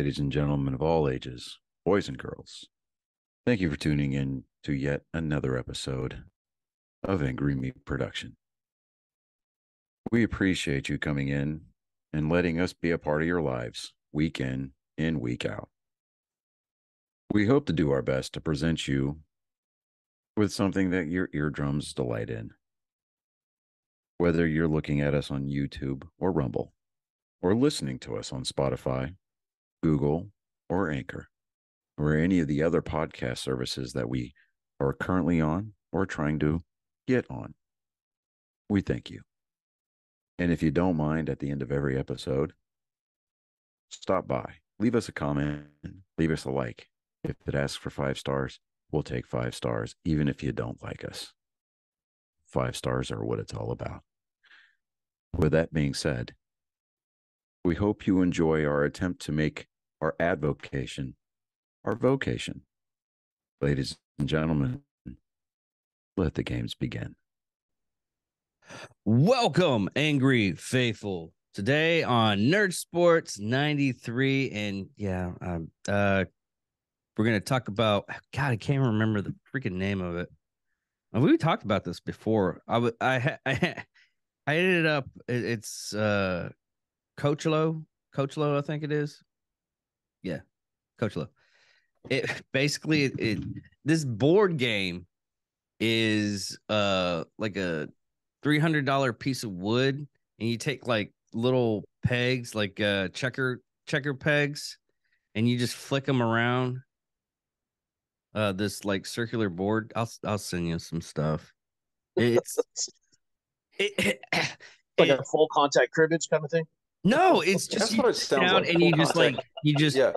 ladies and gentlemen of all ages, boys and girls. Thank you for tuning in to yet another episode of Angry Me Production. We appreciate you coming in and letting us be a part of your lives week in and week out. We hope to do our best to present you with something that your eardrums delight in. Whether you're looking at us on YouTube or Rumble, or listening to us on Spotify, Google, or Anchor, or any of the other podcast services that we are currently on or trying to get on. We thank you. And if you don't mind, at the end of every episode, stop by, leave us a comment, leave us a like. If it asks for five stars, we'll take five stars, even if you don't like us. Five stars are what it's all about. With that being said, we hope you enjoy our attempt to make our advocation our vocation. Ladies and gentlemen, let the games begin. Welcome, angry faithful. Today on Nerd Sports 93. And yeah, um, uh, we're going to talk about, God, I can't remember the freaking name of it. Uh, we talked about this before. I would, I, I, I ended up, it's, uh, Coach Low, Coach Low, I think it is. Yeah, Coach Low. It basically it, it this board game is uh like a three hundred dollar piece of wood, and you take like little pegs, like uh checker checker pegs, and you just flick them around. Uh, this like circular board. I'll I'll send you some stuff. It's it, it, like a full contact cribbage kind of thing. No, it's just what it sounds down like, and you just like you just Yeah,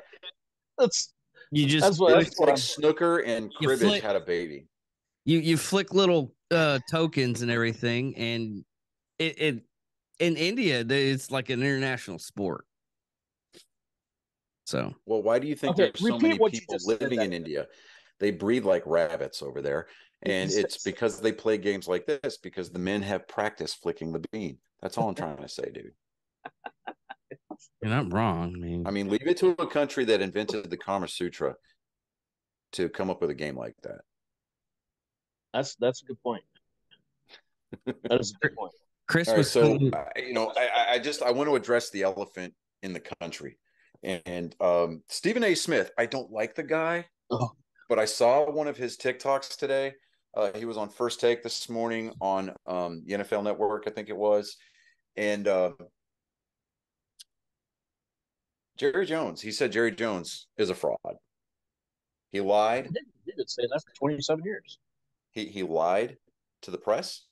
That's you just that's what, it's that's what like I'm, snooker and cribbage flick- had a baby. you you flick little uh tokens and everything and it, it in india it's like an international sport so Well, why do you think Okay, there's so many what people living in India? They breed like rabbits over there, and it's because they play games like this because the men have practice flicking the bean. That's all I'm trying to say, dude. You're not wrong i mean I mean, leave it to a country that invented the Kama Sutra to come up with a game like that. that's that's a good point. That is a good point. chris All right, was so saying- I- you know, I, I- I just I want to address the elephant in the country, and um, Stephen A. Smith. I don't like the guy, Oh. but I saw one of his TikToks today. Uh, he was on First Take this morning on um, the NFL Network, I think it was, and uh, Jerry Jones. He said Jerry Jones is a fraud. He lied. Did, did say that for 27 years. He he lied to the press.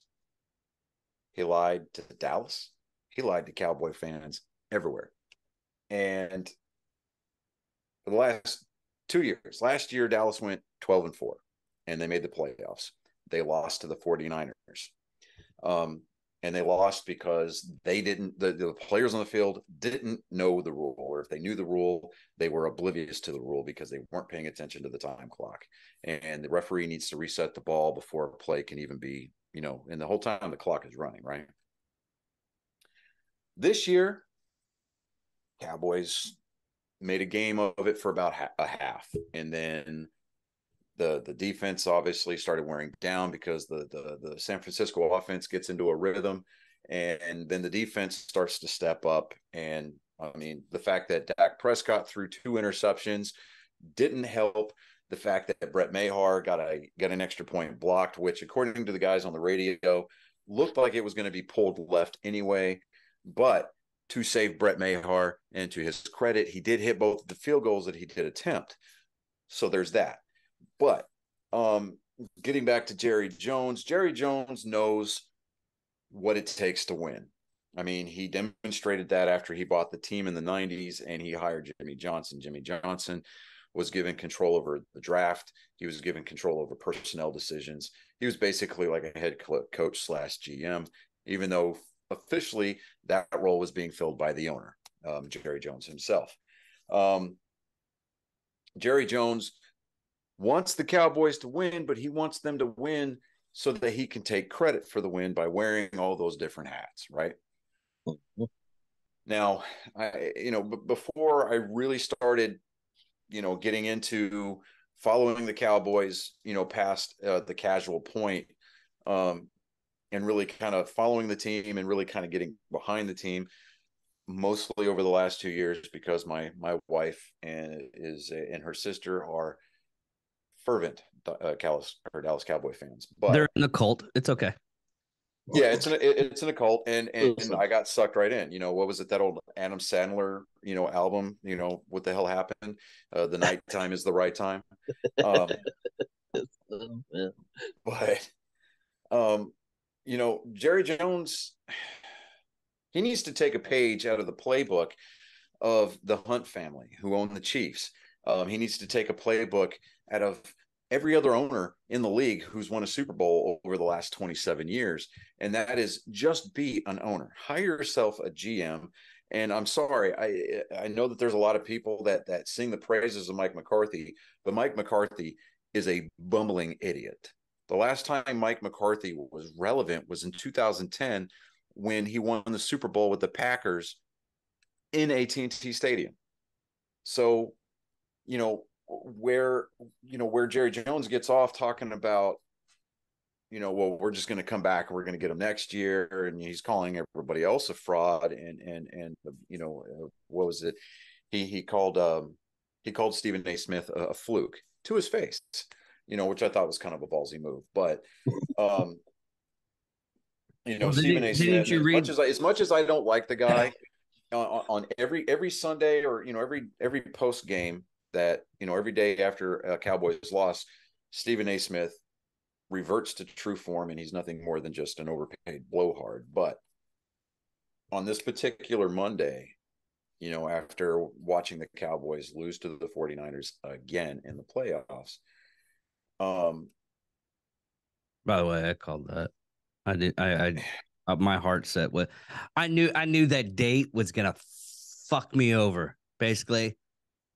He lied to Dallas. He lied to Cowboy fans everywhere. And for the last two years, last year Dallas went 12 and 4 and they made the playoffs. They lost to the 49ers. Um, and they lost because they didn't the, the players on the field didn't know the rule or if they knew the rule they were oblivious to the rule because they weren't paying attention to the time clock. And the referee needs to reset the ball before a play can even be you know and the whole time the clock is running right? This year cowboys made a game of it for about a half and then the the defense obviously started wearing down because the the the San Francisco offense gets into a rhythm and then the defense starts to step up. And I mean the fact that Dak Prescott threw two interceptions didn't help the fact that Brett Maher got a got an extra point blocked which according to the guys on the radio looked like it was going to be pulled left anyway. But to save Brett Maher and to his credit he did hit both the field goals that he did attempt. So there's that but um, getting back to Jerry Jones, Jerry Jones knows what it takes to win. I mean, he demonstrated that after he bought the team in the 90s and he hired Jimmy Johnson. Jimmy Johnson was given control over the draft, he was given control over personnel decisions. He was basically like a head coach slash GM, even though officially that role was being filled by the owner, um, Jerry Jones himself. Um, Jerry Jones wants the Cowboys to win, but he wants them to win so that he can take credit for the win by wearing all those different hats, right? Now, I you know, b- before I really started, you know, getting into following the Cowboys, you know, past uh, the casual point, um, and really kind of following the team and really kind of getting behind the team, mostly over the last two years because my my wife and is and her sister are fervent uh, Dallas or Dallas Cowboy fans. But They're in the cult. It's okay. yeah, it's an it- it's an occult, and and, and Listen. I got sucked right in. You know, what was it that old Adam Sandler you know album? You know, what the hell happened? Uh, the night time is the right time. Um, Um, but um, you know, Jerry Jones, he needs to take a page out of the playbook of the Hunt family who own the Chiefs. Um, he needs to take a playbook out of every other owner in the league who's won a Super Bowl over the last 27 years. And that is just be an owner. Hire yourself a GM. And I'm sorry, I I know that there's a lot of people that that sing the praises of Mike McCarthy, but Mike McCarthy is a bumbling idiot. The last time Mike McCarthy was relevant was in 2010 when he won the Super Bowl with the Packers in AT&T Stadium. So, you know, where you know where Jerry Jones gets off talking about you know, well, we're just going to come back and we're going to get him next year, and he's calling everybody else a fraud, and and and you know, uh, what was it? He he called um he called Stephen A. Smith a, a fluke to his face, you know, which I thought was kind of a ballsy move, but um, you know, Well, Stephen A. Smith. as read- much as I, as much as I don't like the guy, on, on every every Sunday or you know every every post game that you know every day after uh, Cowboys loss, Stephen A. Smith reverts to true form, and he's nothing more than just an overpaid blowhard. But on this particular Monday, you know, after watching the Cowboys lose to the 49ers again in the playoffs, um, By the way, I called that. I did. I. I uh, my heart set with. I knew. I knew that date was gonna fuck me over. Basically,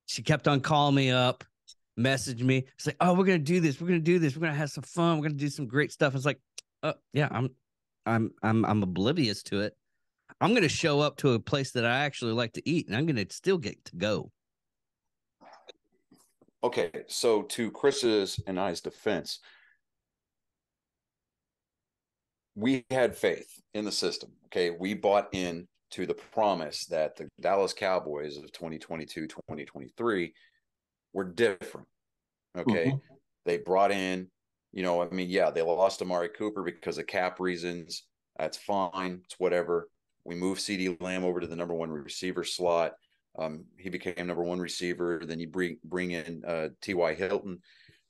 she kept on calling me up, message me. It's like, oh, we're gonna do this. We're gonna do this. We're gonna have some fun. We're gonna do some great stuff. It's like, uh, yeah, I'm, I'm, I'm, I'm oblivious to it. I'm gonna show up to a place that I actually like to eat, and I'm gonna still get to go. Okay, so to Chris's and I's defense, we had faith in the system. Okay, we bought in to the promise that the Dallas Cowboys of 2022 2023 were different. Okay, Mhm. they brought in, you know, I mean, yeah, they lost Amari Cooper because of cap reasons. That's fine. It's whatever. We moved CeeDee Lamb over to the number one receiver slot. Um, he became number one receiver. Then you bring bring in uh, T.Y. Hilton,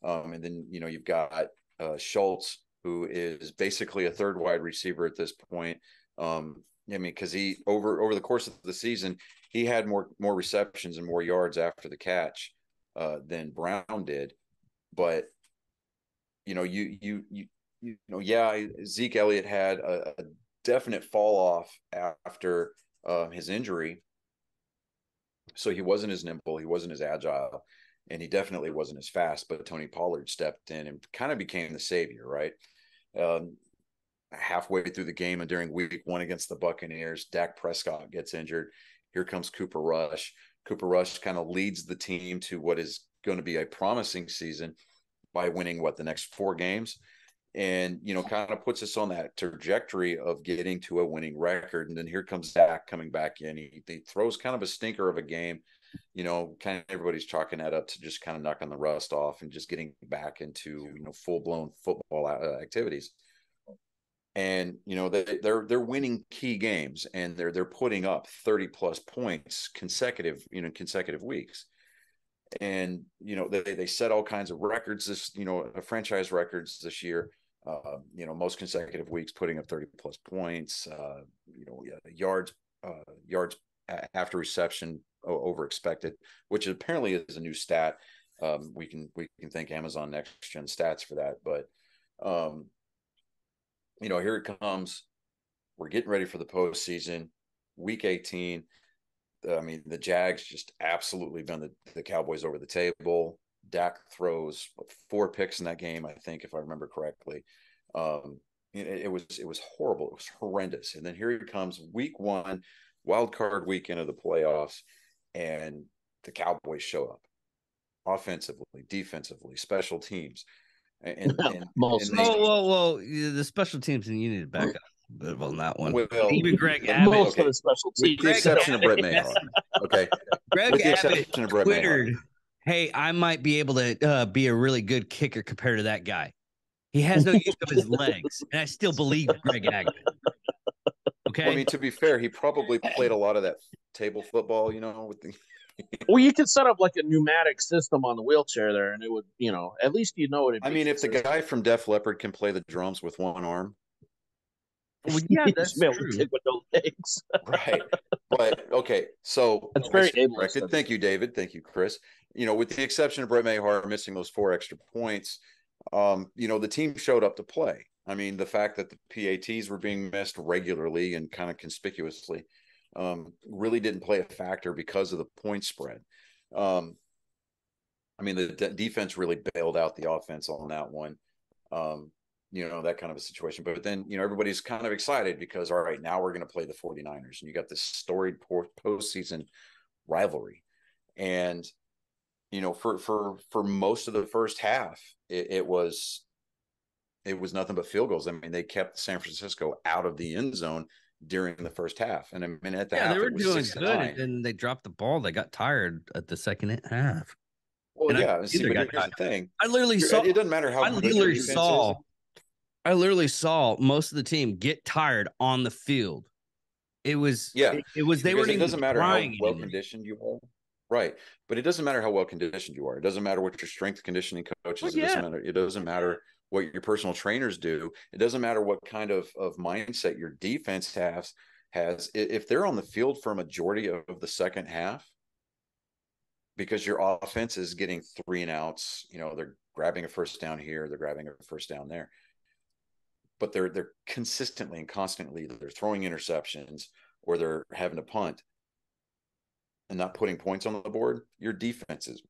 um, and then you know you've got uh, Schultz, who is basically a third wide receiver at this point. Um, I mean, because he over over the course of the season, he had more more receptions and more yards after the catch uh, than Brown did. But you know, you you you you know, yeah, Zeke Elliott had a, a definite fall off after uh, his injury so he wasn't as nimble, he wasn't as agile, and he definitely wasn't as fast. But Tony Pollard stepped in and kind of became the savior, right? Um, halfway through the game and during week one against the Buccaneers, Dak Prescott gets injured. Here comes Cooper Rush. Cooper Rush kind of leads the team to what is going to be a promising season by winning what the next four games? And you know kind of puts us on that trajectory of getting to a winning record. And then here comes Dak coming back in. He, he throws kind of a stinker of a game. You know kind of everybody's chalking that up to just kind of knocking the rust off and just getting back into you know full-blown football uh, activities and you know they, they're they're winning key games and they're they're putting up 30 plus points consecutive you know consecutive weeks. And you know they they set all kinds of records this you know franchise records this year uh, you know most consecutive weeks putting up 30 plus points uh, you know yards uh, yards after reception over expected which apparently is a new stat. Um, we can we can thank amazon next gen stats for that but um, you know here it comes we're getting ready for the postseason week 18 I mean, the Jags just absolutely bend the, the Cowboys over the table. Dak throws four picks in that game, I think, if I remember correctly. Um, it, it, was it was horrible. It was horrendous. And then here it comes, week one. wild card weekend of the playoffs, and the Cowboys show up offensively, defensively, special teams. And, and, Most and Whoa, they- whoa, whoa! Yeah, The special teams, and you need to back up a bit on that one. well, Even Greg Abbott, most okay. of the special with the exception of Brett Maher. Okay. Greg with the Abbott exception of Brett Maher. "Hey, I might be able to uh, be a really good kicker compared to that guy. He has no use of his legs, and I still believe Greg Abbott." Okay, Well, I mean, to be fair, he probably played a lot of that table football, you know, with the Well, you could set up like a pneumatic system on the wheelchair there, and it would, you know, at least you know what it. I mean, if the guy from Def Leppard can play the drums with one arm, Well, yeah, that's true. with no legs. right? But okay, so That's very corrected. Thank you, David. Thank you, Chris. You know, with the exception of Brett Maher missing those four extra points, um, you know, the team showed up to play. I mean, the fact that the PATs were being missed regularly and kind of conspicuously um, really didn't play a factor because of the point spread. Um, I mean, the de- defense really bailed out the offense on that one. Um, you know, that kind of a situation. But then, you know, everybody's kind of excited because, all right, now we're going to play the 49ers. And you got this storied po- postseason rivalry. And, you know, for for for most of the first half, it, it was it was nothing but field goals. I mean, they kept San Francisco out of the end zone during the first half. And I mean, at the yeah, half, they were doing good, and then they dropped the ball. They got tired at the second half. Well, and I yeah. See, either but here's the thing: I literally You're- saw. it doesn't matter how I literally defense is. saw. I literally saw most of the team get tired on the field. It was Yeah, It, it was they because weren't it doesn't matter how well conditioned you are. Right. But it doesn't matter how well conditioned you are. It doesn't matter what your strength conditioning coaches. Well, It doesn't matter. It doesn't matter what your personal trainers do. It doesn't matter what kind of, of mindset your defense has has. If they're on the field for a majority of the second half, because your offense is getting three and outs, you know, they're grabbing a first down here, they're grabbing a first down there. But they're they're consistently and constantly they're throwing interceptions or they're having to punt and not putting points on the board, your defense is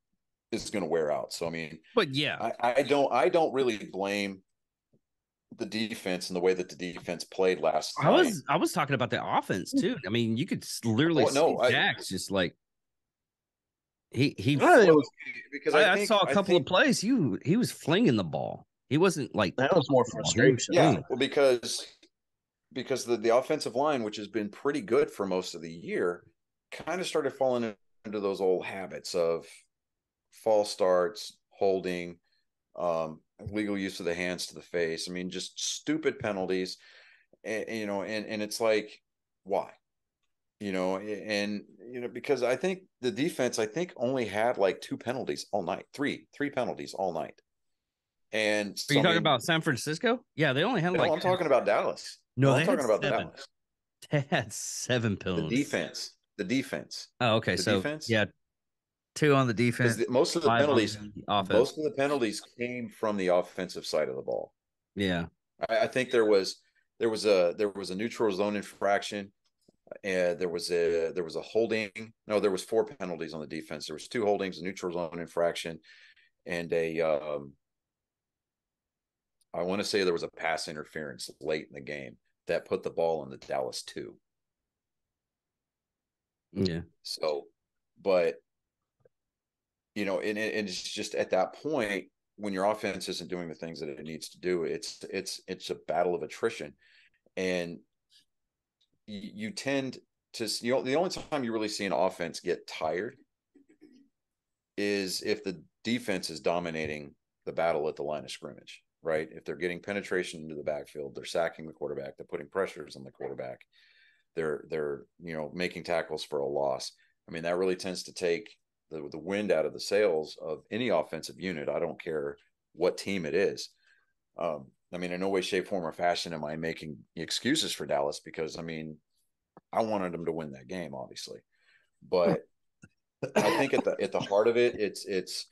is going to wear out. So I mean, But yeah, I, I don't I don't really blame the defense and the way that the defense played last I night. was I was talking about the offense too. I mean, you could literally Well, no, see I- Dax just like he he. Well, was- because I, I, I think- saw a couple think- of plays. You he was flinging the ball. He wasn't like that was more He was frustration. Yeah, well, because because the, the offensive line, which has been pretty good for most of the year, kind of started falling into those old habits of false starts, holding, um, legal use of the hands to the face. I mean, just stupid penalties, and, you know, and and it's like, why? You know, and you know, because I think the defense, I think, only had like two penalties all night, three, three penalties all night. And Are so, you talking about San Francisco? Yeah, they only had no, like I'm talking about Dallas. no, I'm talking about seven. Dallas. They had seven The penalties. defense. The defense. Oh, okay. the so defense? yeah, two on the defense. the- most of the penalties, the most of the penalties came from the offensive side of the ball. yeah, I, I think there was there was a there was a neutral zone infraction, and there was a there was a holding. No, there was four penalties on the defense. There was two holdings, a neutral zone infraction, and a um, I want to say there was a pass interference late in the game that put the ball in the Dallas two. yeah. So, but you know, and, and it's just at that point when your offense isn't doing the things that it needs to do, it's it's it's a battle of attrition, and you, you tend to you know the only time you really see an offense get tired is if the defense is dominating the battle at the line of scrimmage, right? If they're getting penetration into the backfield, they're sacking the quarterback, they're putting pressures on the quarterback, they're they're you know making tackles for a loss. I mean, that really tends to take the the wind out of the sails of any offensive unit. I don't care what team it is. Um, I mean, in no way, shape, form, or fashion am I making excuses for Dallas because I mean, I wanted them to win that game, obviously, but I think at the at the heart of it, it's it's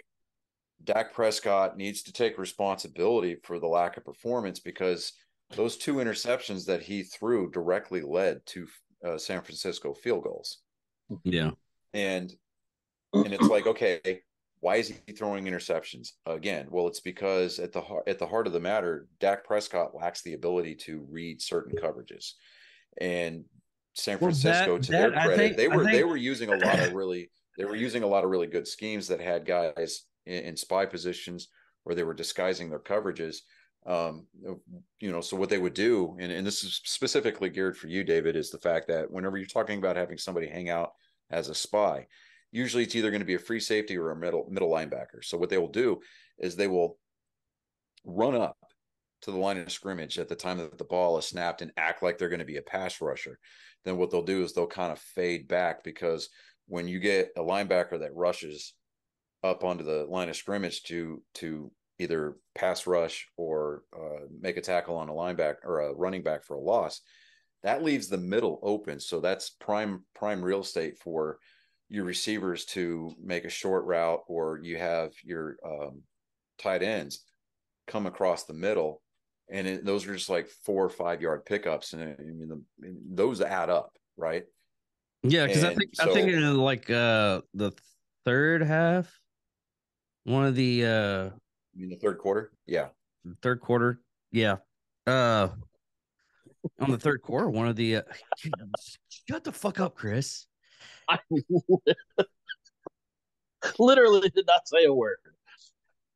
Dak Prescott needs to take responsibility for the lack of performance because those two interceptions that he threw directly led to uh, San Francisco field goals, Yeah. and and it's like, okay, why is he throwing interceptions again? Well, it's because at the heart at the heart of the matter, Dak Prescott lacks the ability to read certain coverages, and San Well, that- Francisco, to their that- I credit, think- they were they were using a lot of really they were using a lot of really good schemes that had guys in, in spy positions where they were disguising their coverages. Um, you know, so what they would do, and, and this is specifically geared for you, David, is the fact that whenever you're talking about having somebody hang out as a spy, usually it's either going to be a free safety or a middle middle linebacker. So what they will do is they will run up to the line of scrimmage at the time that the ball is snapped and act like they're going to be a pass rusher. Then what they'll do is they'll kind of fade back because when you get a linebacker that rushes up onto the line of scrimmage to to either pass rush or uh, make a tackle on a linebacker or a running back for a loss, that leaves the middle open. So that's prime prime real estate for your receivers to make a short route, or you have your um, tight ends come across the middle, and it, those are just like four or five yard pickups, and I mean the, those add up, right? Yeah, because I think so- thinking in like uh the third half, one of the uh I mean the third quarter, yeah. third quarter, yeah. Uh on the third quarter, one of the uh, shut the fuck up, Chris. I literally did not say a word.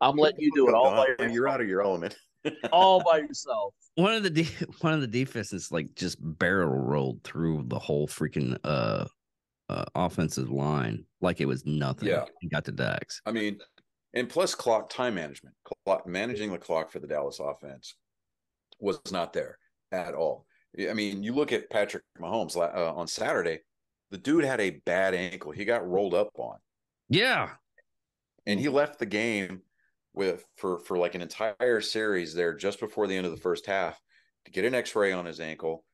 I'm letting you do it all by Don, yourself. You're out of your element. all by yourself. One of the de- one of the defenses like just barrel rolled through the whole freaking uh uh offensive line like it was nothing. Yeah. and got to Dax. I mean, and plus clock time management, clock, managing the clock for the Dallas offense was not there at all. I mean, you look at Patrick Mahomes uh, on Saturday, the dude had a bad ankle. He got rolled up on, Yeah, and he left the game with for for like an entire series there just before the end of the first half to get an X-ray on his ankle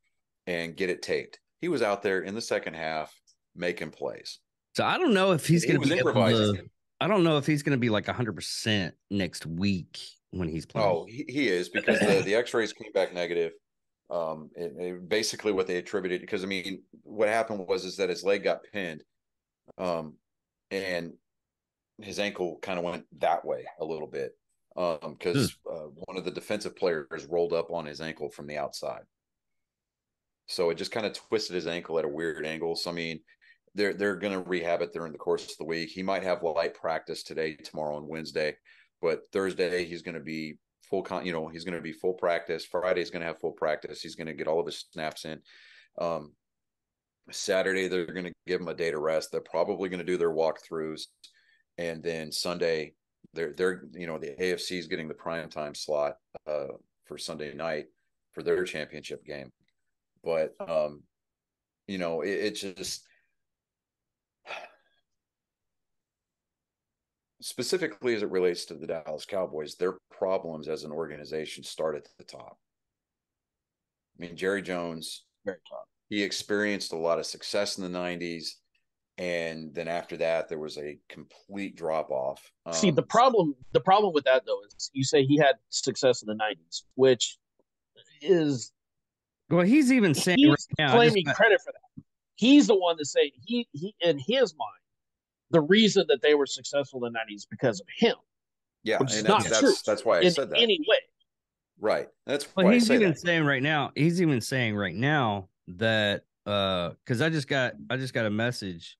and get it taped. He was out there in the second half making plays. so I don't know if he's He gonna be improvising. to. I don't know if he's gonna be like hundred percent next week when he's playing. Oh, he, he is because the, the X-rays came back negative. Um, it, it- basically what they attributed because I mean, what happened was is that his leg got pinned, um, and his ankle kind of went that way a little bit, um, because uh, one of the defensive players rolled up on his ankle from the outside, so it just kind of twisted his ankle at a weird angle. So I mean, they're they're going to rehab it during the course of the week. He might have light practice today, tomorrow, and Wednesday but Thursday he's going to be full con you know he's going to be full practice. Friday he's going to have full practice. He's going to get all of his snaps in. Um Saturday they're going to give him a day to rest. They're probably going to do their walkthroughs. And then Sunday they're they're you know the AFC is getting the prime time slot uh for Sunday night for their championship game. But um you know it, it's just specifically as it relates to the Dallas Cowboys, their problems as an organization start at the top. I mean, Jerry Jones, Very tough. he experienced a lot of success in the 90s. And then after that, there was a complete drop off. See, the um, problem the problem with that though is you say he had success in the '90s, which is well, he's even saying he's right now. Claiming just- credit for that. He's the one to say he he in his mind, the reason that they were successful in the '90s because of him yeah, which is and not that's, true that's that's why I in said that. any way. right. That's Well, why I he's say even that. saying right now. He's even saying right now that uh, because I just got I just got a message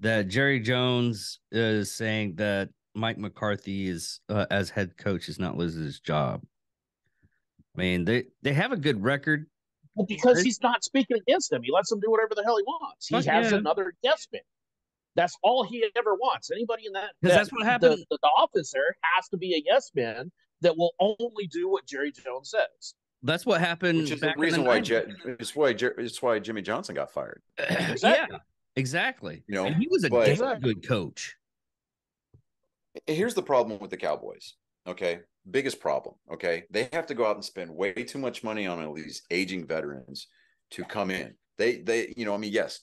that Jerry Jones is saying that Mike McCarthy is uh, as head coach is not losing his job. I mean, they they have a good record. Well, because Right. he's not speaking against them, he lets them do whatever the hell he wants. He Fuck has yeah. another yes man. That's all he ever wants. Anybody in that, 'Cause that- that's what happened- The, the, the officer has to be a yes man that will only do what Jerry Jones says. That's what happened. Which is back the in reason why Je- it's why Jer- it's why Jimmy Johnson got fired. yeah, Exactly. exactly. You know, and he was a but- damn good coach. here's the problem with the Cowboys. Okay. Biggest problem. Okay. They have to go out and spend way too much money on all these aging veterans to come in. They, they, you know, I mean, yes,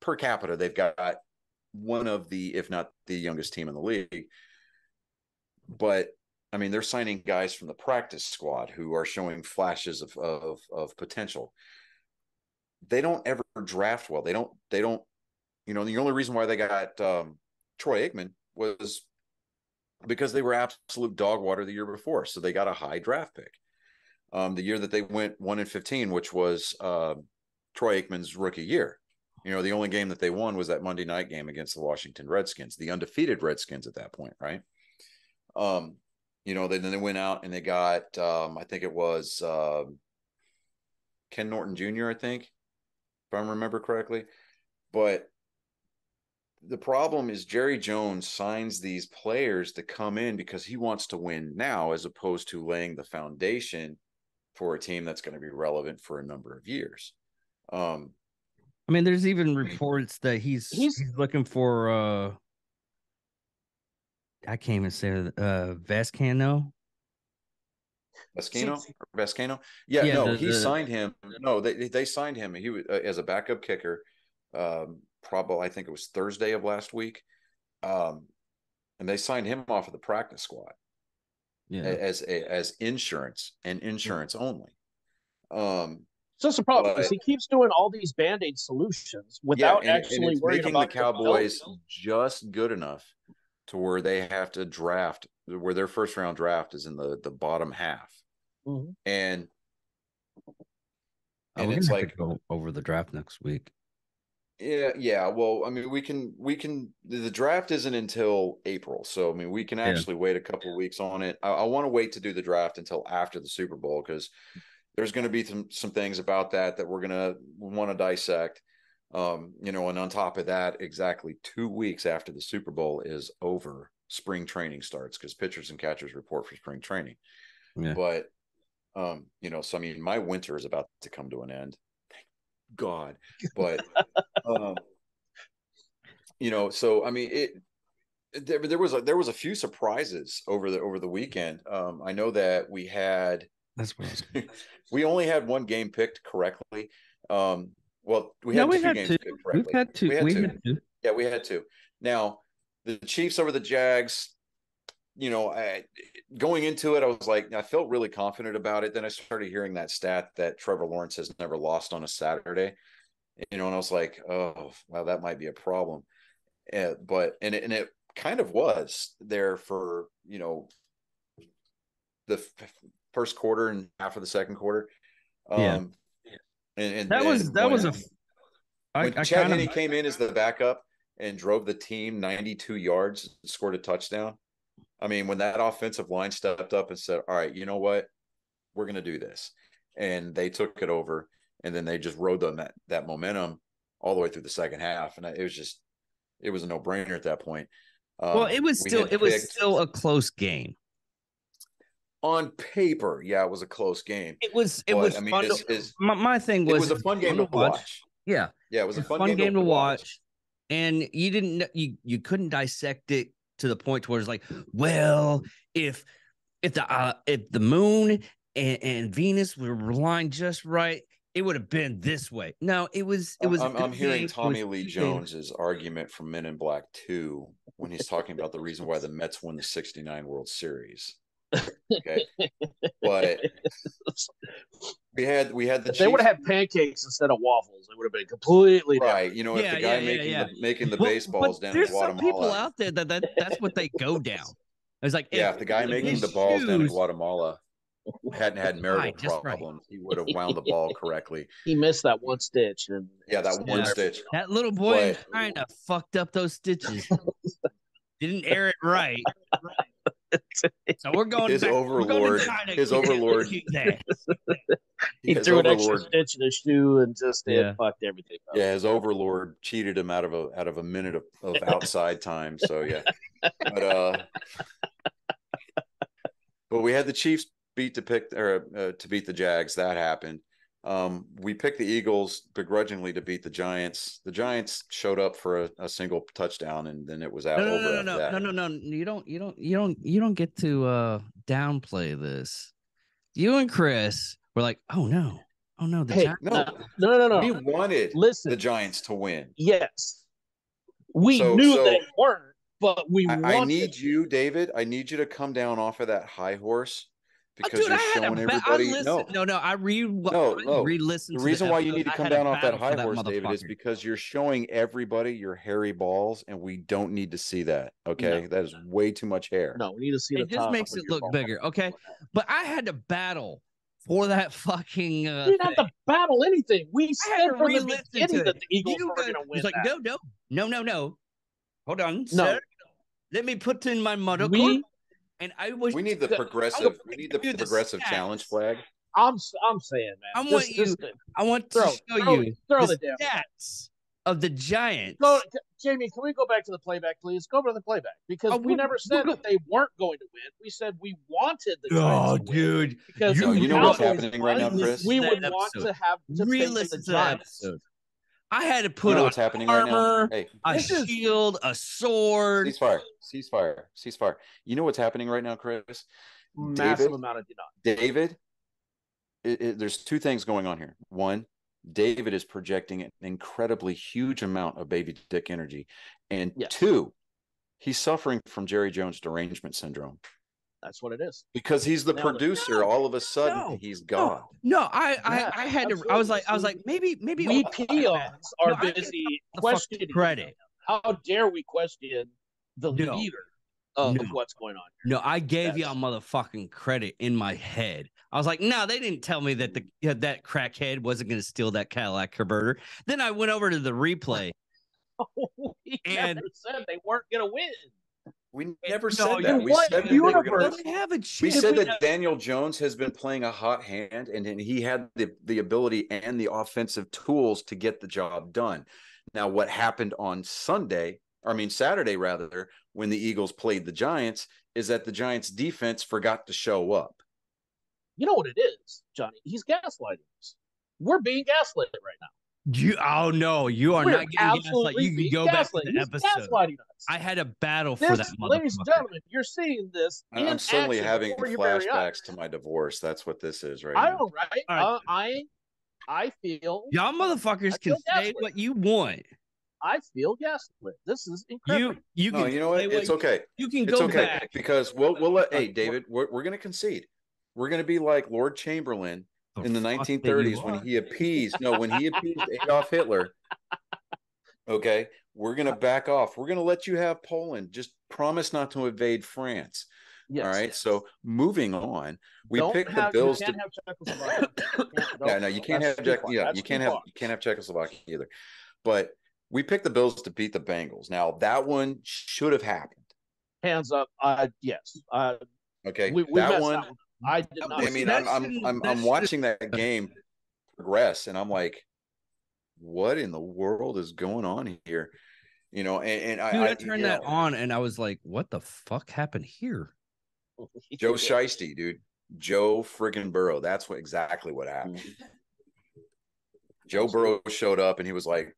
per capita, they've got one of the, if not the youngest team in the league. But I mean, they're signing guys from the practice squad who are showing flashes of, of, of potential. They don't ever draft well. They don't, they don't, you know, the only reason why they got um, Troy Aikman was because they were absolute dog water the year before. So they got a high draft pick. Um, the year that they went one in fifteen, which was uh, Troy Aikman's rookie year. You know, the only game that they won was that Monday night game against the Washington Redskins, the undefeated Redskins at that point, right? Um, you know, they, then they went out and they got, um, I think it was uh, Ken Norton Jr., I think, if I remember correctly. But the problem is Jerry Jones signs these players to come in because he wants to win now, as opposed to laying the foundation for a team that's going to be relevant for a number of years. Um, I mean, there's even reports that he's He's- he's, looking for uh I can't even say it, uh Vascano. Vescano or Vescano? Yeah, Yeah, no, the- he the- signed him. No, they they signed him. He was uh, as a backup kicker. Um, probably I think it was Thursday of last week. Um, and they signed him off of the practice squad Yeah. as as insurance and insurance only. Um, So that's the problem because But- he keeps doing all these band aid solutions without and- and actually it's worrying making about the Cowboys development. just good enough to where they have to draft where their first round draft is in the the bottom half, Mhm. and Oh, and we're it's like to go over the draft next week. Yeah, yeah. Well, I mean, we can we can the the draft isn't until April, so I mean, we can Yeah. actually wait a couple of weeks on it. I, I want to wait to do the draft until after the Super Bowl because there's going to be some some things about that that we're gonna want to dissect. Um, you know, and on top of that, exactly two weeks after the Super Bowl is over, spring training starts because pitchers and catchers report for spring training. Yeah. But um, you know, so I mean, my winter is about to come to an end. Thank God. But um, you know, so I mean, it there, there was a there was a few surprises over the over the weekend. Um, I know that we had That's what I was we only had one game picked correctly. Um, well, we No, had we two had games two. picked correctly. We've had two. We had We two. had two. Yeah, we had two. Now, the Chiefs over the Jags, you know, I, going into it, I was like, I felt really confident about it. Then I started hearing that stat that Trevor Lawrence has never lost on a Saturday, you know, and I was like, oh, wow, that might be a problem. Uh, but and it, and it kind of was there for you know the f- first quarter and half of the second quarter. Um, Yeah. and, and That was and that was a. when- f- I, when I Chad kind Henne of came in as the backup and drove the team 92 yards, scored a touchdown. I mean, when that offensive line stepped up and said, "All right, you know what, we're going to do this," and they took it over, and then they just rode them that that momentum all the way through the second half, and it was just, it was a no brainer at that point. well, Um, it was we still had it was picked- still a close game. On paper, yeah, it was a close game. It was it But, was I mean, fun. my, my thing was. It was a fun game to watch. Yeah, Yeah, it was a It's fun, game, to watch. and you didn't you you couldn't dissect it to the point where it's like well if if the uh, if the moon and, and venus were aligned just right it would have been this way no it was it was I'm, I'm hearing Tommy Lee game. Jones's argument from Men in Black 2 when he's talking about the reason why the Mets won the 69 World Series. Okay. But we had we had the If they would have had pancakes instead of waffles, it would have been completely different. right. You know, if the guy yeah, yeah, making yeah. the making the Well, baseballs but down there's in some people out there that, that that's what they go down it's like yeah, if the guy making the balls down in Guatemala hadn't had marital Right, just right. problems, he would have wound the ball correctly. He missed that one stitch, and Yeah, that one stitch. that little boy in But- China fucked up those stitches didn't air it right so we're going His back, we're going to overlord- China his overlord- he His threw an extra overlord- stitch in his shoe and just Yeah. it fucked everything up. Yeah, his overlord cheated him out of a out of a minute of, of outside time. So yeah, but uh, but we had the Chiefs beat to pick or uh, to beat the Jags. That happened. Um, we picked the Eagles begrudgingly to beat the Giants. The Giants showed up for a, a single touchdown, and then it was out no, no, over no, no, no, no, no, no. You don't, you don't, you don't, you don't get to uh downplay this. You and Chris were like, oh no, oh no, the Hey, Giants. No, No, no, no, we no. wanted Listen, the Giants to win. yes, we So- knew so- they weren't, but we I, wanted. I need you, David. I need you to come down off of that high horse because dude, you're I had showing a ba- I everybody. listened- no, no, no, I re No, no. re-listened. The to reason why you need to come down off that high that horse, David, is because you're showing everybody your hairy balls, and we don't need to see that. Okay, that is way too much hair. No, we need to see the it just top makes it look ball. bigger. Okay, but I had to battle for that fucking. Uh, we didn't have to battle anything. We I said from the beginning that the Eagles You were going to win. He's like, that. no, no, no, no, no. Hold on, No. sir. Let me put in my mother We, and I was. We need the the- progressive. We need the the progressive stats. challenge flag. I'm, I'm saying, man. I just- want you- just I want to throw, show throw, you throw the the damn. stats of the Giants. Go, Jamie, can we go back to the playback, please? Go over to the playback because Oh, we we're- never said that they weren't going to win. We said we wanted the Oh, Giants to win dude. because You- you know what's happening right now, Chris? We would want episode. to have to face Re-listen the to that Giants. episode. I had to You put know on what's happening right now? armor, Hey, a shield, a sword. ceasefire, ceasefire, ceasefire. You know what's happening right now, Chris? Massive David? amount of denial. David, it, it- there's two things going on here. One, David is projecting an incredibly huge amount of baby dick energy, and Yes. two, he's suffering from Jerry Jones derangement syndrome That's what it is. because he's the Nailed it. producer. No, all of a sudden, no, he's No, God. no, I, Yeah, I, I had to. I was like, I was like, maybe, maybe We all- peons are No, busy the fucking questioning credit. How dare we question the No. leader of No. what's going on? No, I gave y'all motherfucking credit in my head. I was like, no, they didn't tell me that the yeah, that crackhead wasn't going to steal that Cadillac converter. Then I went over to the replay. we And- never said they weren't going to win. We never No, said that. We said that were gonna a We said that Daniel Jones has been playing a hot hand and, and he had the, the ability and the offensive tools to get the job done. Now, what happened on Sunday, I mean, Saturday rather, when the Eagles played the Giants, is that the Giants defense forgot to show up. You know what it is, Johnny? He's gaslighting us. We're being gaslit right now. You, oh no, you are We're not getting gaslight. absolutely You can go back to gaslit. the He's episode. I had a battle for this, that ladies and gentlemen, you're seeing this. I'm, in suddenly having before your very eyes. flashbacks to my divorce. That's what this is right I now. know, right? All right. Uh, I, I feel, Y'all motherfuckers I can feel say what you want. I feel gaslit. This is incredible. You, you No, can. you know what? say It's you- okay. You can It's go okay back. because we'll we'll let hey David, we're, we're going to concede. We're going to be like Lord Chamberlain in the fuck that you 1930s when he appeased no when he appeased Adolf Hitler. Okay, we're going to back off. We're going to let you have Poland. Just promise not to invade France. Yes. All right. So moving on, we Don't picked the Bills You to. have. Yeah, no, you can't have Czech, yeah, you can't have you can't have Czechoslovakia either. But we picked the Bills to beat the Bengals. Now that one should have happened. hands up. Uh, yes. Uh, Okay, we, we that one. that one. I did not. I mean, I'm. I'm I'm, I'm watching that game progress, and I'm like, what in the world is going on here? You know, and, and I, Dude, I I turned you that know, on and I was like, what the fuck happened here? Joe Shiesty, dude, Joe friggin' Burrow. That's what exactly what happened. Joe Burrow showed up, and he was like,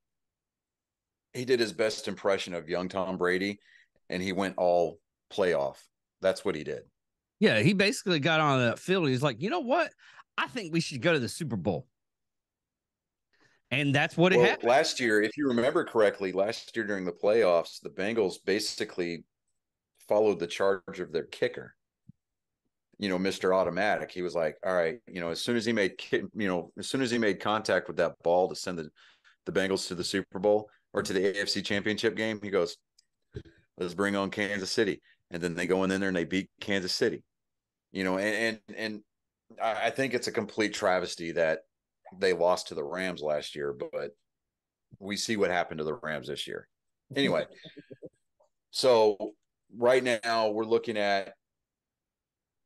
he did his best impression of young Tom Brady, and he went all playoff. That's what he did. Yeah, he basically got on that field he's like, you know what? I think we should go to the Super Bowl. And that's what it happened. last year, if you remember correctly, last year during the playoffs, the Bengals basically followed the charge of their kicker. You know, Mister Automatic. He was like, "All right, you know, as soon as he made, you know, as soon as he made contact with that ball to send the the Bengals to the Super Bowl or to the AFC Championship game, he goes, "Let's bring on Kansas City." And then they go in there and they beat Kansas City. You know, and and and I think it's a complete travesty that they lost to the Rams last year, but we see what happened to the Rams this year. Anyway, so right now we're looking at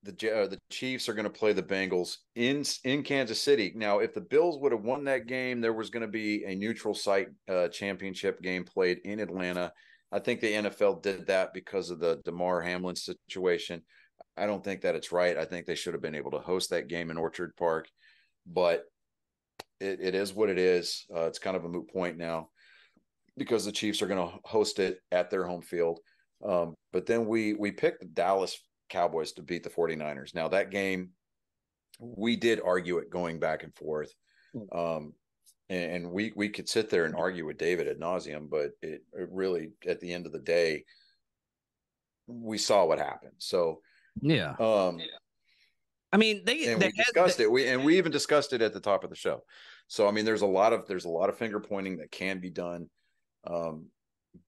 the uh, the Chiefs are going to play the Bengals in in Kansas City. Now, if the Bills would have won that game, there was going to be a neutral site uh, championship game played in Atlanta. I think the NFL did that because of the Damar Hamlin situation. I don't think that it's right. I think they should have been able to host that game in Orchard Park, but it, it is what it is. Uh, it's kind of a moot point now because the Chiefs are going to host it at their home field. Um, but then we we picked the Dallas Cowboys to beat the 49ers. Now that game, we did argue it going back and forth. Um, and, and we we could sit there and argue with David ad nauseum, but it, it really at the end of the day, we saw what happened. So yeah. um I mean, they, and they we had- discussed it. We and we even discussed it at the top of the show. So I mean, there's a lot of there's a lot of finger pointing that can be done. Um,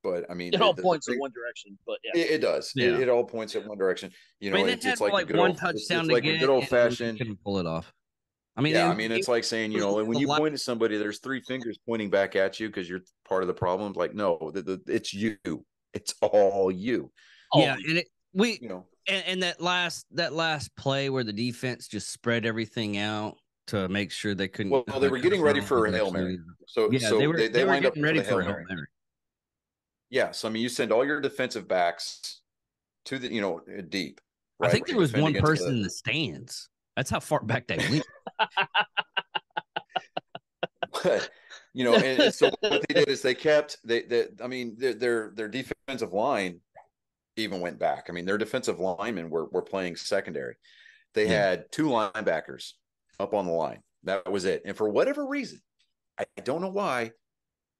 but I mean, It all the- points the in one direction, but yeah. It, it does. It, Yeah. it all points in one direction. You I know, mean, they it's, it's like, like one old, it's, touchdown it's to like a good old and fashioned. couldn't pull it off. I mean, yeah, they- I mean, it's like saying, you know, when you li- point at somebody, there's three fingers pointing back at you because you're part of the problem. Like, no, the, the, it's you. It's all you. yeah, and it we You know, and, and that last that last play where the defense just spread everything out to make sure they couldn't. Well, they were getting ready for a Hail Mary. so Yeah, so they were they, they, were lined up ready for a Hail Mary. Mary. Yeah, so I mean, you send all your defensive backs to the, you know, deep. I think there was one person the- in the stands. That's how far back they went. but you know, and, and so what they did is they kept they, they I mean, their their their defensive line even went back. I mean, their defensive linemen were were playing secondary. They Yeah. had two linebackers up on the line. That was it. And for whatever reason, I don't know why,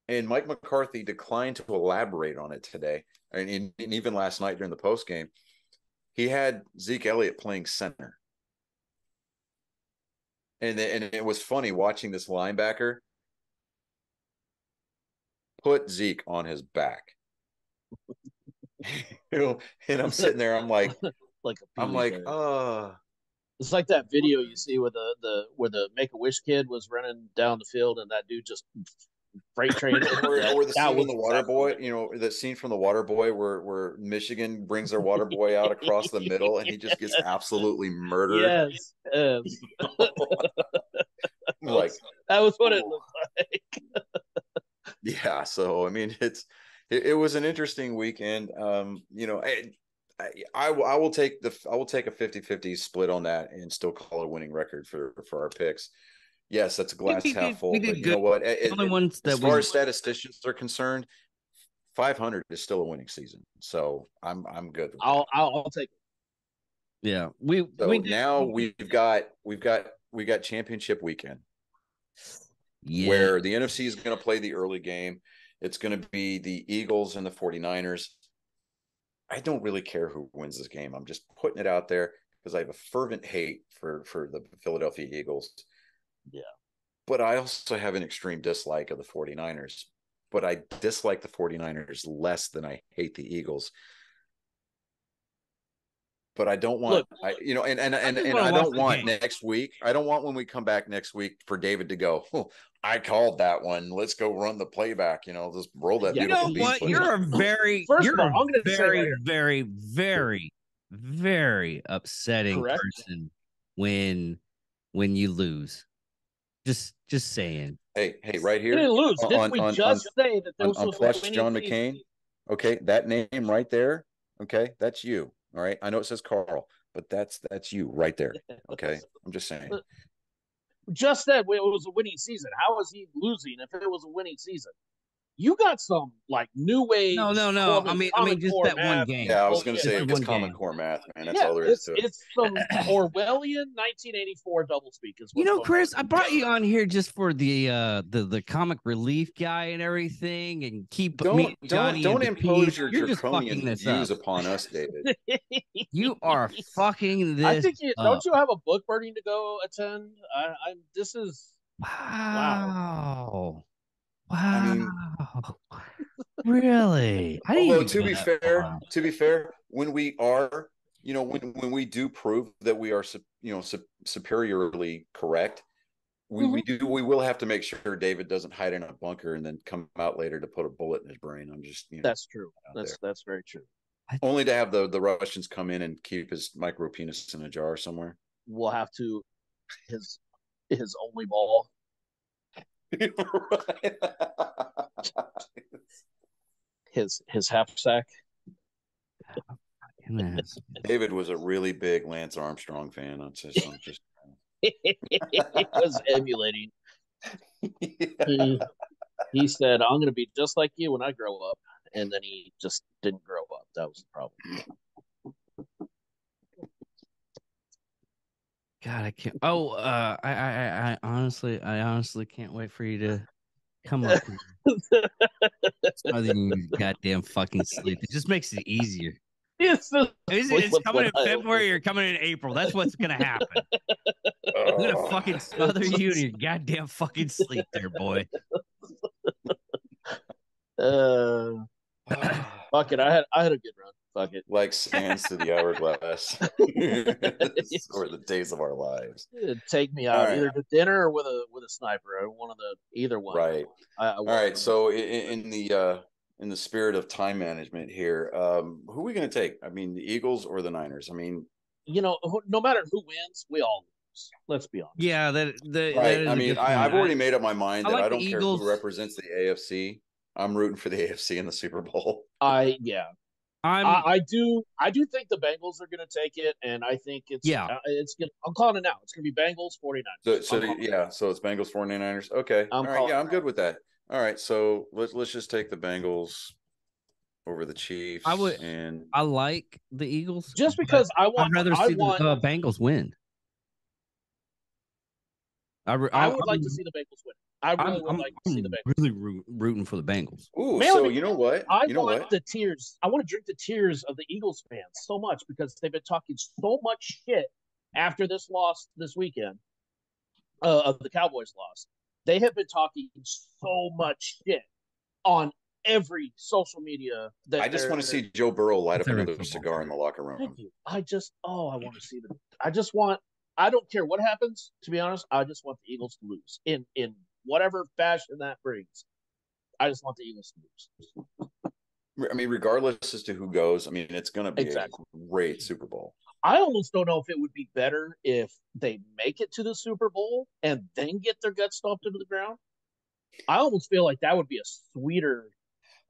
and Mike McCarthy declined to elaborate on it today, and, and even last night during the post game, he had Zeke Elliott playing center. And, and it was funny watching this linebacker put Zeke on his back. and I'm sitting there, I'm like, like a I'm like, uh It's like that video you see where the the where the Make a Wish kid was running down the field and that dude just freight train. or, That- or the scene in the water boy, you know, the scene from the water boy where where Michigan brings their water boy out across the middle and he just gets absolutely murdered. Yes, yes. like that was what it looked like. yeah so i mean it's it, it was an interesting weekend um you know I, I i will- I will take the i will take a 50-50 split on that and still call it a winning record for for our picks yes that's a glass we half full we but did you good. know what It- only ones that as far we as statisticians are concerned 500 is still a winning season so i'm i'm good. I'll, I'll I'll take. It. yeah, we so we did- now we've got we've got we got championship weekend yeah. where the NFC is going to play the early game. It's going to be the Eagles and the 49ers. I don't really care who wins this game. I'm just putting it out there because I have a fervent hate for for the Philadelphia Eagles. Yeah. But I also have an extreme dislike of the 49ers. But I dislike the 49ers less than I hate the Eagles. But I don't want Look, I you know and and and, just and I don't want game. next week. I don't want when we come back next week for David to go, "Oh, I called that one. Let's go run the playback. You know, just roll that You you beautiful know what? with You're a very First you're of all, a I'm very, very, very, very upsetting Correct. person when when you lose. Just just saying. Hey, hey, right here didn't lose. Didn't on- we on- just say that on, this on was a Plush winning John? McCain. Okay, that name right there. Okay, that's you. All right, I know it says Carl, but that's that's you right there. Okay, I'm just saying. Just that it was a winning season. How is he losing if it was a winning season? You got some like new wave. No, no, no. I mean, I mean, just Core that one game. Yeah, I was going to say just it's Common game. Core math, man. That's yeah, all there is it's, to it. it's some Orwellian 1984 doublespeak. Is You know, Chris. I brought you on here just for the uh the the comic relief guy and everything, and keep Don't me, don't don't impose your You're draconian fucking views up. upon us, David. You are fucking this. I think you up. don't you have a book burning to go attend? I, I'm. This is Wow. Wow. I mean- really? I didn't Although to be fair, far. to be fair, when we are, you know, when when we do prove that we are, you know, sup- superiorly correct, we, we Mm-hmm. do we will have to make sure David doesn't hide in a bunker and then come out later to put a bullet in his brain. I'm just, you know, that's true. out That's that's very true. only to have the the Russians come in and keep his micro penis in a jar somewhere. We'll have to his his only ball. Right. His his half sack. Goodness. David was a really big Lance Armstrong fan. I'm just, I'm just he was emulating. He, he said, "I'm going to be just like you when I grow up," and then he just didn't grow up. That was the problem. God, I can't. Oh, uh, I, I, I, I honestly, I honestly can't wait for you to come up. Other than goddamn fucking sleep, it just makes it easier. It's just- It's, it's coming in February or coming in April. That's what's gonna happen. I'm gonna fucking smother you in your goddamn fucking sleep, there, boy. uh, fuck it. I had I had a good run. Fuck it. like sands to the hourglass. or the days of our lives. Take me out right. either to dinner or with a with a sniper. or One of the either one. Right. I, I All want right. them. So i- i- in the uh in the spirit of time management here, um, who are we going to take? I mean, the Eagles or the Niners? I mean, you know, who- no matter who wins, we all lose. Let's be honest. Yeah, that the right. is I a mean, I, I've already made up my mind I that like I don't care Eagles. who represents the AFC. I'm rooting for the AFC in the Super Bowl. I yeah. I'm I, I do I do think the Bengals are going to take it, and I think it's Yeah. uh, it's gonna, I'm calling it now. It's going to be Bengals 49ers. So, so I'm it. yeah, so it's Bengals 49ers. Okay. I'm All right. Yeah, I'm good with that. All right. So let's let's just take the Bengals over the Chiefs. I would- and I like the Eagles just because I want. I'd want rather I see want the uh, Bengals win. I, re- I I- would like I'm- to see the Bengals win. I really I'm, would I'm- like to see I'm the Bengals. really root, rooting for the Bengals. ooh, Mainly so you know what? I you know want what? the tears. I want to drink the tears of the Eagles fans so much because they've been talking so much shit after this loss this weekend uh, of the Cowboys loss. They have been talking so much shit on every social media. That I just want to see Joe Burrow light up another football cigar in the locker room. Thank you. I just oh, I want to see them. I just want. I don't care what happens. To be honest, I just want the Eagles to lose in in whatever fashion that brings. I just want the Eagles to lose. I mean, regardless as to who goes, I mean, it's going to be Exactly. a great Super Bowl. I almost don't know if it would be better if they make it to the Super Bowl and then get their guts stomped into the ground. I almost feel like that would be a sweeter.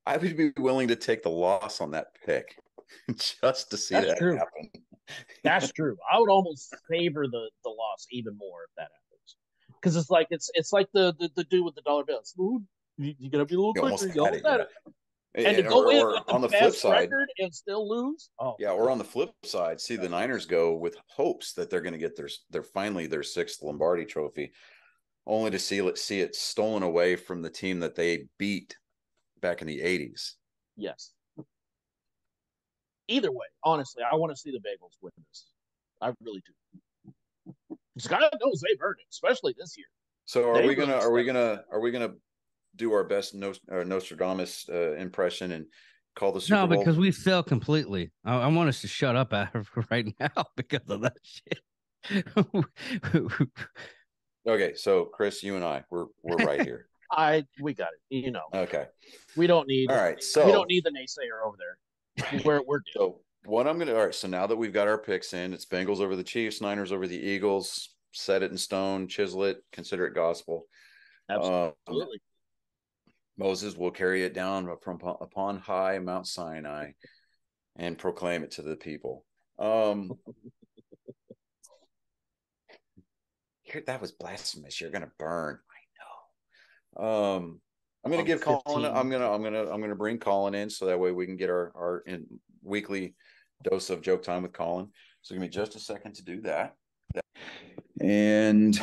I would be willing to take the loss on that pick just to see That's that true. happen. That's true. I would almost favor the the loss even more if that happens, because it's like it's it's like the the, the dude with the dollar bills. Ooh, you, you gotta be a little You quicker. You had almost it, yeah. it. And to go or- in or the, on the flip side, record and still lose. Oh, yeah, or on the flip side, see the Niners go with hopes that they're going to get their their finally their sixth Lombardi trophy, only to see it see it stolen away from the team that they beat back in the '80s. yes. Either way, honestly, I want to see the Bengals win this. I really do. Because God knows they've earned it, especially this year. So are They we gonna are we gonna are we gonna do our best Nos- uh, Nostradamus uh, impression and call the Super No, Bowl? because we fail completely. I, I want us to shut up right now because of that shit. okay, so Chris, you and I, we're we're right here. I we got it. You know, Okay, we don't need all right. So we don't need the naysayer over there. We're we're good. So what I'm gonna all right. So now that we've got our picks in, it's Bengals over the Chiefs, Niners over the Eagles. Set it in stone, chisel it, consider it gospel. Um, Absolutely. Moses will carry it down from upon high Mount Sinai and proclaim it to the people. Um, here, that was blasphemous. You're gonna burn. I know. Um, I'm gonna On give Colin. 15. I'm gonna. I'm gonna. I'm gonna bring Colin in so that way we can get our our in weekly dose of joke time with Colin. So give me just a second to do that. And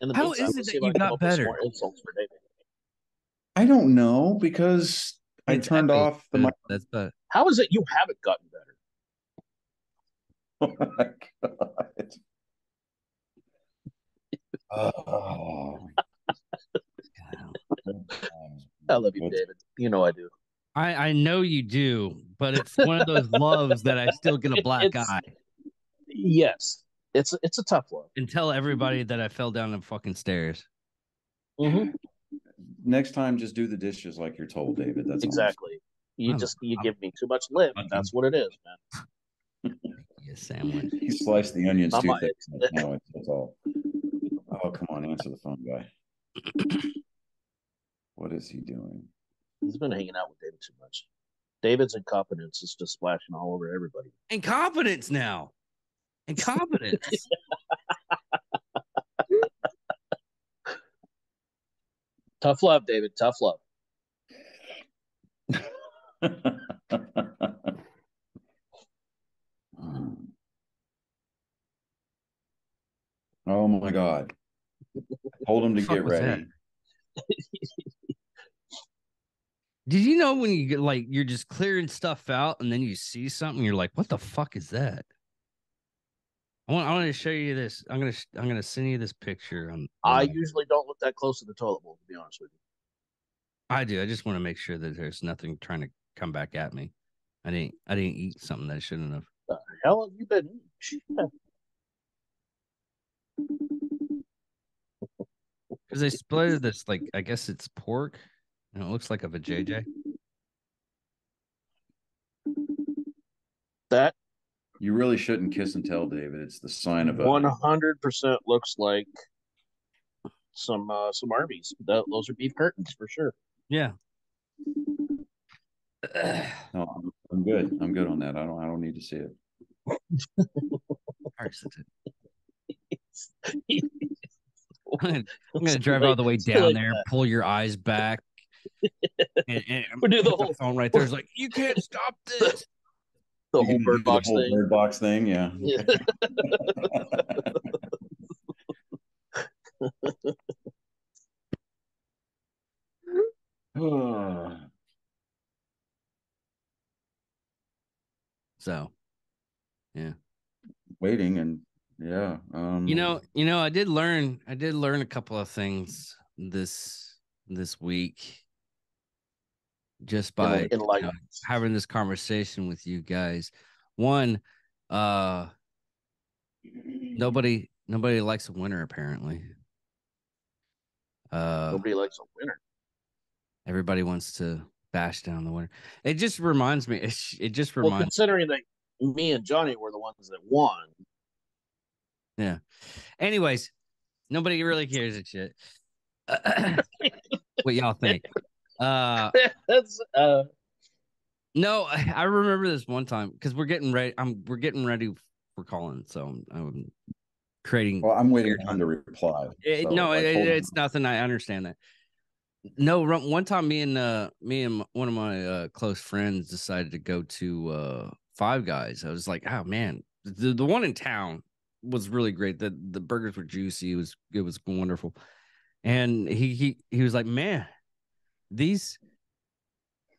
In the How meantime, is we'll it that you can got come up with some better? more Insults for David. I don't know because I It's turned epic, off the but mic. That's but How is it you haven't gotten better? Oh my god. Oh. I love you, David. You know I do. I I know you do, but it's one of those loves that I still get a black It's- eye Yes, it's it's a tough love. and tell everybody that I fell down the fucking stairs. Mm-hmm. Next time, just do the dishes like you're told, David. That's all. Exactly. You I'm- just you I'm- give me too much lip. Okay. That's what it is, man. You sandwich. He sliced the onions Not too thick. No, it's, that's all. Oh, come on, answer the phone, guy. What is he doing? He's been hanging out with David too much. David's incompetence is just splashing all over everybody. Incompetence now. Incompetence. Tough love, David. Tough love. oh my God. Hold him to Fuck get ready. Did you know when you get like you're just clearing stuff out and then you see something, you're like, "What the fuck is that?" I want. I want to show you this. I'm gonna. sh- I'm gonna send you this picture. On. I usually don't look that close to the toilet bowl, to be honest with you. I do. I just want to make sure that there's nothing trying to come back at me. I didn't. I didn't eat something that I shouldn't have. The hell have you been? eating? Because they split this like I guess it's pork, and it looks like a vajayjay. That You really shouldn't kiss and tell, David. It's the sign of a. one hundred percent looks like some uh, some Arby's. That, those are beef curtains for sure. Yeah. No, I'm- I'm good. I'm good on that. I don't. I don't need to see it. I'm gonna, I'm gonna drive all the way down there, pull your eyes back, and, and We do the whole phone right there. It's like you can't stop this. the You whole can bird box the whole thing. Bird box thing. Yeah. Yeah. So yeah. Waiting and yeah. Um, you know, you know, I did learn. I did learn a couple of things this this week, just by you know, having this conversation with you guys. One, uh, nobody nobody likes a winner apparently. Uh, nobody likes a winner. everybody wants to bash down the winner. It just reminds me. It, it just Well, reminds. considering that me and Johnny were the ones that won, Yeah. Anyways, nobody really cares a shit. what y'all think? Uh, that's uh, no, I I remember this one time because we're getting ready. I'm we're getting ready for calling, so I'm, I'm creating. Well, I'm waiting for him to reply. It- so no, I it, it's nothing. I understand that. No, one time me and uh me and one of my uh, close friends decided to go to uh Five Guys. I was like, oh man, the the one in town was really great. The the burgers were juicy. It was it was wonderful. And he he he was like, man, these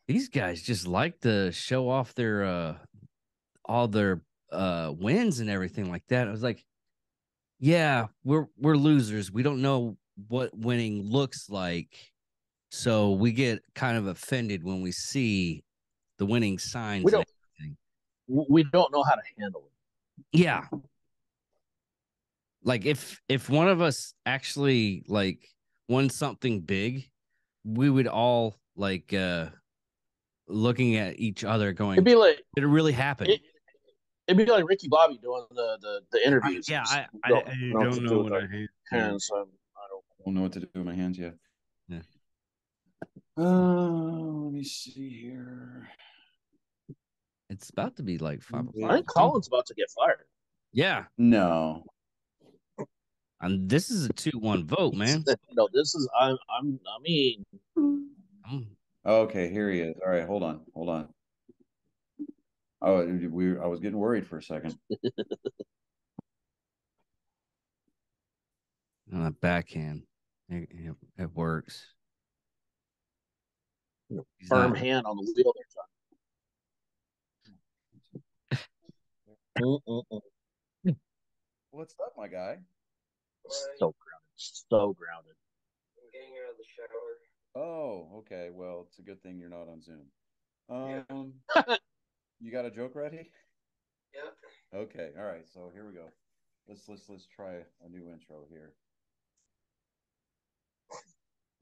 these guys just like to show off their uh all their uh wins and everything like that. I was like, yeah, we're we're losers. We don't know what winning looks like. So we get kind of offended when we see the winning signs. we don't we don't know how to handle it. yeah. Like if if one of us actually like won something big, we would all like uh looking at each other going, It'd be like did it really happen? it, it'd be like Ricky Bobby doing the the, the interviews. yeah, I, I, Don't- I don't don't know it what I like- hate. And so I don't. don't know what to do with my hands yet. Yeah. Uh, let me see here. It's about to be like five Yeah. I o'clock. think Colin's about to get fired. Yeah. No. And this is a two one vote, man. no, this is I'm I'm I mean Mm. Okay, here he is. All right, hold on, hold on. Oh, we. I was getting worried for a second. Uh, backhand. It, it, it works. He's firm not- hand on the wheel there, John. Mm-mm-mm. What's up, my guy? So grounded. So grounded. I'm getting out of the shower. Oh, okay. Well, it's a good thing you're not on Zoom. Um, you got a joke ready? Yeah. Okay, all right. So here we go. Let's let's let's try a new intro here.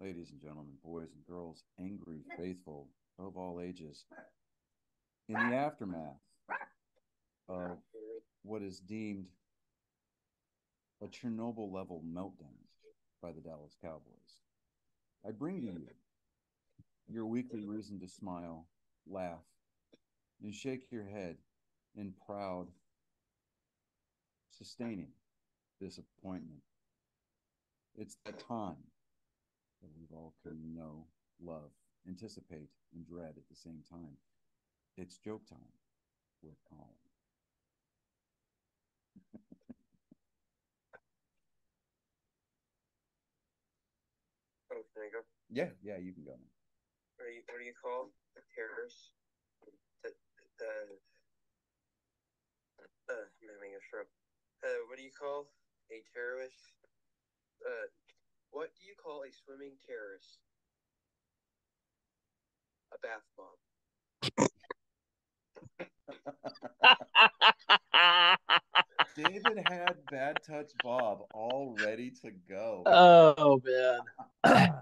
Ladies and gentlemen, boys and girls, angry, faithful, of all ages. In the aftermath of what is deemed a Chernobyl level meltdown by the Dallas Cowboys, I bring to you your weekly reason to smile, laugh, and shake your head in proud, sustaining disappointment. It's that time that we've all come to know, love, anticipate, and dread at the same time. It's joke time with Colin. Oh, can I go? Yeah, yeah, you can go. What do you, what do you call the terrorists? The, the, uh, I'm having a stroke. Uh, what do you call a terrorist? Uh, what do you call a swimming terrorist? A bath bomb. David had Bad Touch Bob all ready to go. oh man.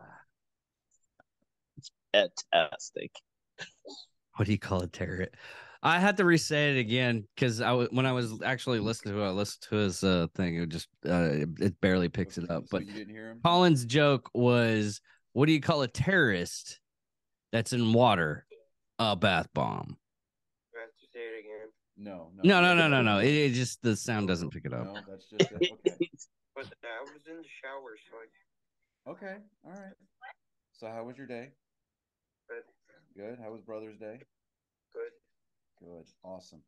it's fantastic. what do you call a Tarrant? I had to reset it again because I w- when I was actually listening to it, I listened to his uh, thing. It just uh, it, it barely picks it up. So But you didn't hear him? Colin's joke was, "What do you call a terrorist that's in water? A bath bomb." I have to say it again. No, No, no, no, no, no. It, it just the sound doesn't pick it up. No, that's just it. Okay. But I was in the shower, so I Okay. All right. So how was your day? good. Good. How was Brother's Day? Good. Good. Awesome.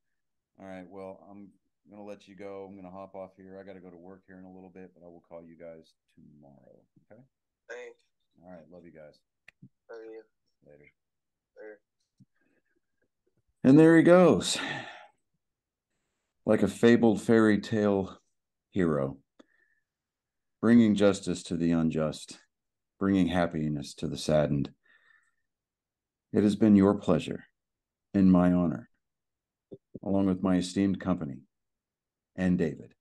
All right. Well, I'm gonna let you go. I'm gonna hop off here. I gotta go to work here in a little bit, but I will call you guys tomorrow. Okay. Thanks. All right. Love you guys. Love you. Later. Later. And there he goes. Like a fabled fairy tale hero, bringing justice to the unjust, bringing happiness to the saddened. It has been your pleasure and my honor, along with my esteemed company and David,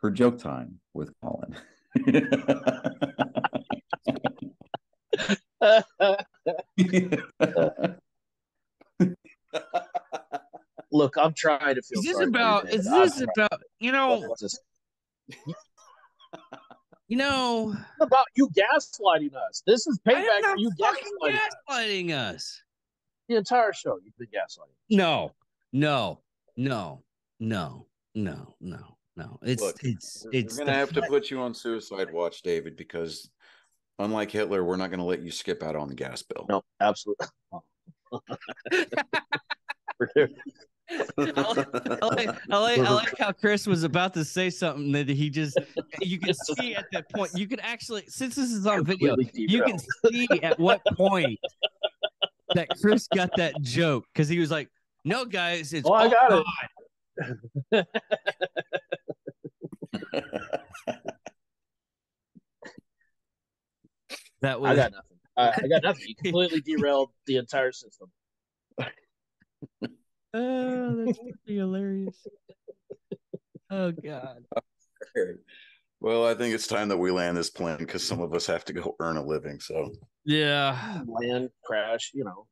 for joke time with Colin. Look, I'm trying to feel. Is this sorry for you, about? David. Is I'm this trying- about? You know, you know. about you gaslighting us. This is payback for you fucking gaslighting us. us. The entire show, you've been gaslighting. No, no, no, no, no, no, no. It's Look, it's We're, it's we're gonna the have to put you on suicide watch, David, because unlike Hitler, we're not gonna let you skip out on the gas bill. No, absolutely. I like, I like I like how Chris was about to say something that he just you can see at that point. You can actually since this is on video, you can see at what point that Chris got that joke because he was like, "No, guys, it's Oh, I all got it. God." That was I got nothing. I, I got nothing. You completely derailed the entire system. oh, that's fucking hilarious. Oh God. well, I think it's time that we land this plane because some of us have to go earn a living. So Yeah. Land crash, you know.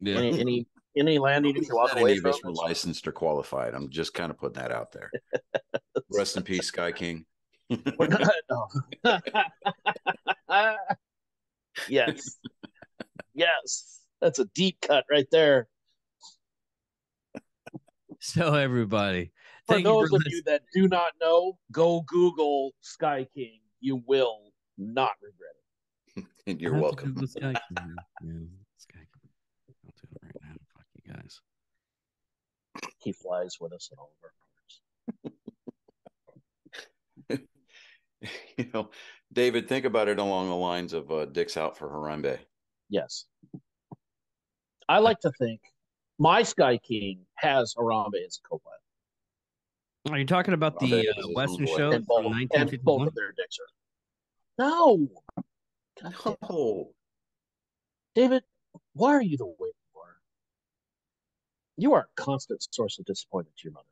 Yeah. Any any any land you need walk away any of us were licensed or qualified. I'm just kind of putting that out there. Rest in peace, Sky King. We're not. No. yes. Yes. That's a deep cut right there. So everybody, For those you of for you that do not know, go Google Sky King. You will not regret it. and you're welcome. Google Sky King now. Yeah, Sky King. I'll do it right now. Fuck you guys. He flies with us in all of our hearts. you know, David, think about it along the lines of uh, Dick's out for Harambe. Yes. I like to think my Sky King has Harambe as a co-pilot. Are you talking about Well, the that uh, Western show boy. and from both, and both of their dicks are. No. God damn. Oh, David, why are you the way you are? You are a constant source of disappointment to your mother.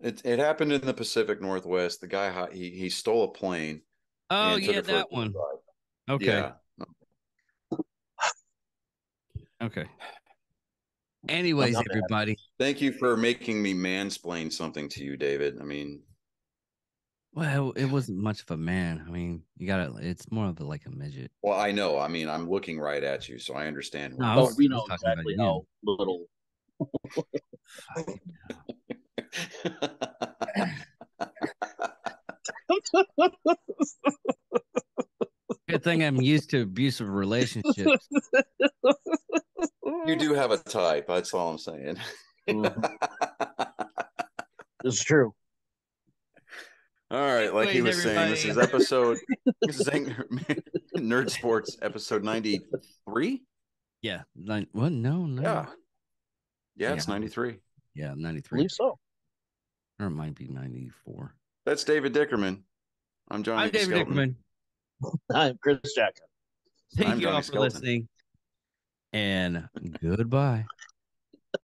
it it happened in the Pacific Northwest. The guy he he stole a plane. Oh and took yeah, it for a that one. ride. Okay. Yeah. Okay. Anyways, not mad. everybody. Thank you for making me mansplain something to you, David. I mean, Well, it wasn't much of a man. I mean, you got to It's more of a, like a midget. well, I know. I mean, I'm looking right at you, so I understand. No, I Oh, was- we know was about exactly you. how little. Good thing I'm used to abusive relationships. you do have a type. That's all I'm saying. Mhm. This is true. All right, like he Anyways, was saying, this is episode. this is Ang- Nerd Sports episode ninety three. Yeah. Nine, what? No, no. Yeah, yeah, it's Yeah. ninety three. Yeah, I 93. believe so. Or it might be 94. That's David Dickerman. I'm Johnny. I'm David Skelton. Dickerman. I'm Chris Jackson. Thank I'm you Johnny all for Skelton. listening. And goodbye.